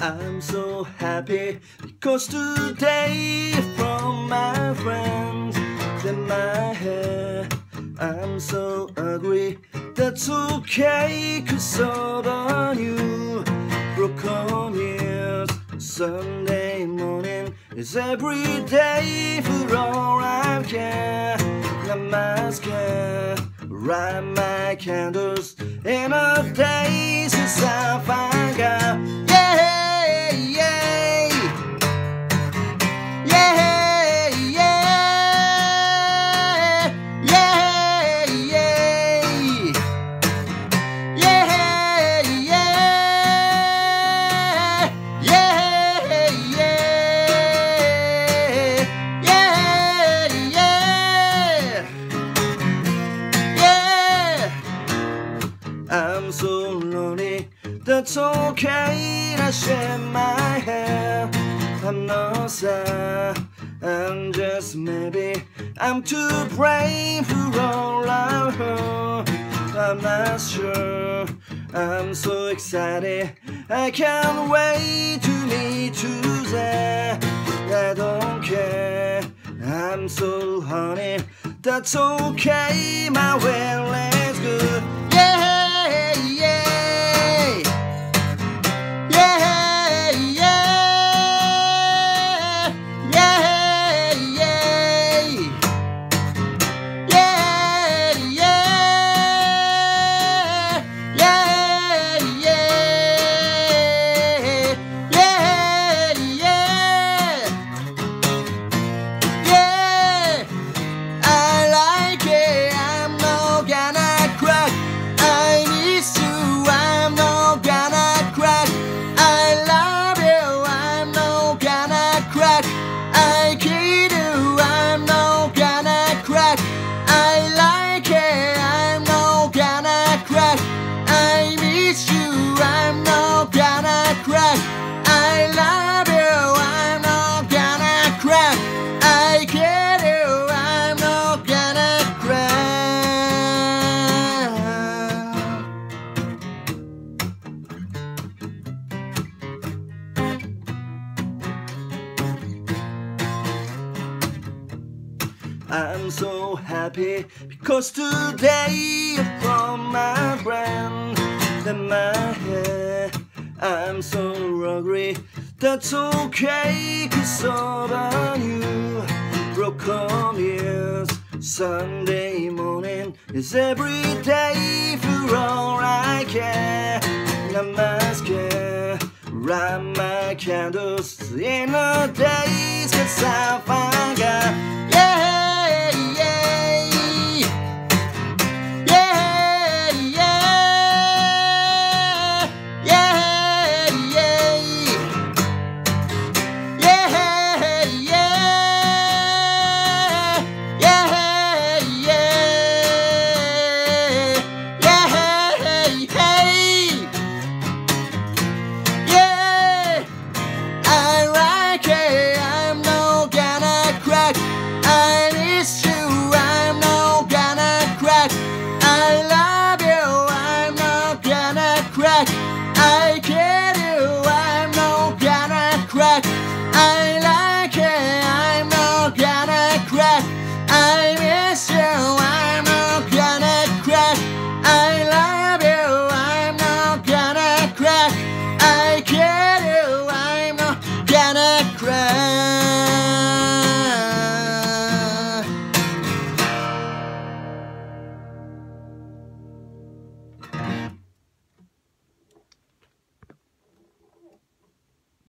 I'm so happy because today from my friends that my hair I'm so ugly. That's okay cause all the new broken years Sunday morning is every day for all I care. Scare Light my candles in a day since I found out I'm so lonely. That's okay. I share my hair. I'm not sad. I'm just maybe I'm too brave for all I heard. I'm not sure. I'm so excited. I can't wait to meet Tuesday. I don't care. I'm so honey. That's okay. My well is good. I'm so happy because today from my friend that my hair I'm so ugly that's okay cause all the new broken years. Sunday morning is every day for all I care. Scare Light my candles in a day